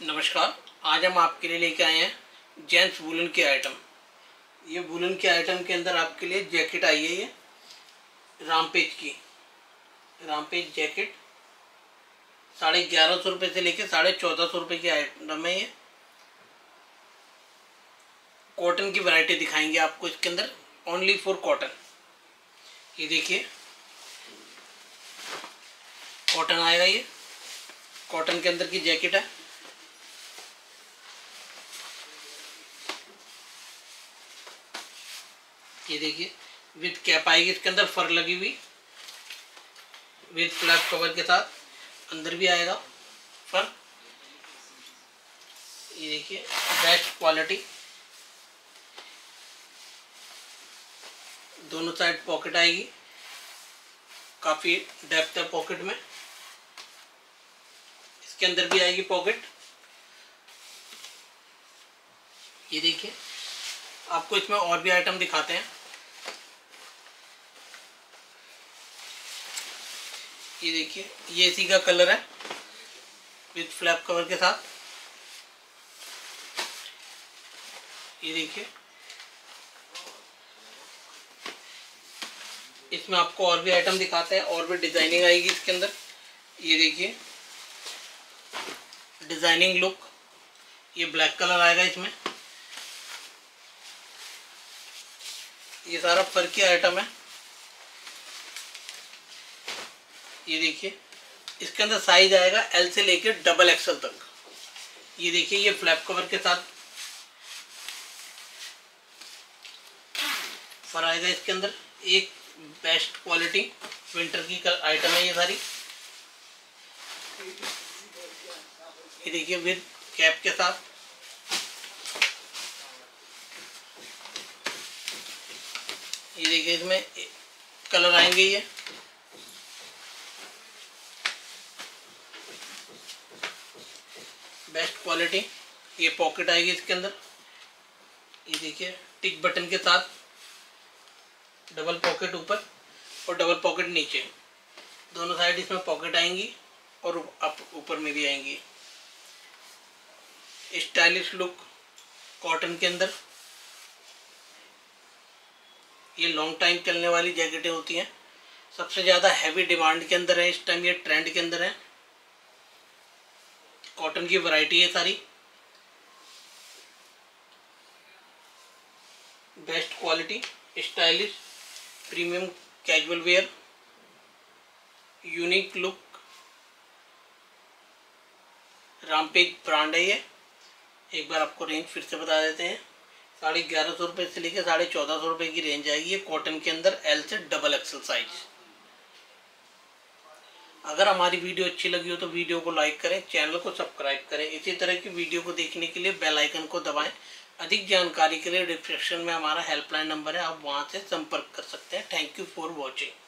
नमस्कार, आज हम आपके लिए लेके आए हैं जेंट्स वुलन के आइटम। ये वुलन के आइटम के अंदर आपके लिए जैकेट आई है ये रामपेज की। रामपेज जैकेट, साढ़े ग्यारह सौ रुपये से लेके साढ़े चौदह सौ रुपये की आइटम है ये। कॉटन की वैरायटी दिखाएँगे आपको इसके अंदर ओनली फॉर कॉटन ये देखिए कॉटन आएगा ये। कॉटन के अंदर की जैकेट है। ये देखिए विथ कैप आएगी इसके अंदर फर लगी हुई। विथ फ्लैप कवर के साथ अंदर भी आएगा फर ये देखिए बेस्ट क्वालिटी दोनों साइड पॉकेट आएगी। काफ़ी डेप्थ है पॉकेट में। इसके अंदर भी आएगी पॉकेट ये देखिए, आपको इसमें और भी आइटम दिखाते हैं। ये देखिए, ये इसी का कलर है विथ फ्लैप कवर के साथ। ये देखिए, इसमें आपको और भी आइटम दिखाते हैं, और भी डिज़ाइनिंग आएगी इसके अंदर। ये देखिए डिज़ाइनिंग लुक ये ब्लैक कलर आएगा इसमें। ये सारा फर आइटम है। ये देखिए, इसके अंदर साइज़ आएगा एल से लेकर डबल एक्सल तक। ये देखिए, ये फ्लैप कवर के साथ। फर आएगा इसके अंदर, एक बेस्ट क्वालिटी विंटर की आइटम है ये सारी। ये देखिए विद कैप के साथ। ये देखिए, इसमें कलर आएँगे ये। बेस्ट क्वालिटी, ये पॉकेट आएगी इसके अंदर। ये देखिए, टिक बटन के साथ डबल पॉकेट ऊपर और डबल पॉकेट नीचे। दोनों साइड इसमें पॉकेट आएँगी और अप ऊपर में भी आएँगी। स्टाइलिश लुक कॉटन के अंदर। ये लॉन्ग टाइम चलने वाली जैकेटें होती हैं। सबसे ज़्यादा हैवी डिमांड के अंदर है इस टाइम ये ट्रेंड के अंदर है। कॉटन की वैरायटी है सारी। Best quality, stylish, premium casual wear, unique look. Rampage brand है ये। एक बार आपको रेंज फिर से बता देते हैं। साढ़े ग्यारह सौ रुपये से लेकर साढ़े चौदह सौ रुपये की रेंज आएगी ये कॉटन के अंदर एल से डबल एक्सल साइज़ अगर हमारी वीडियो अच्छी लगी हो तो वीडियो को लाइक करें, चैनल को सब्सक्राइब करें। इसी तरह की वीडियो को देखने के लिए बेल आइकन को दबाएँ। अधिक जानकारी के लिए डिस्क्रिप्शन में हमारा हेल्पलाइन नंबर है, आप वहाँ से संपर्क कर सकते हैं। Thank you for watching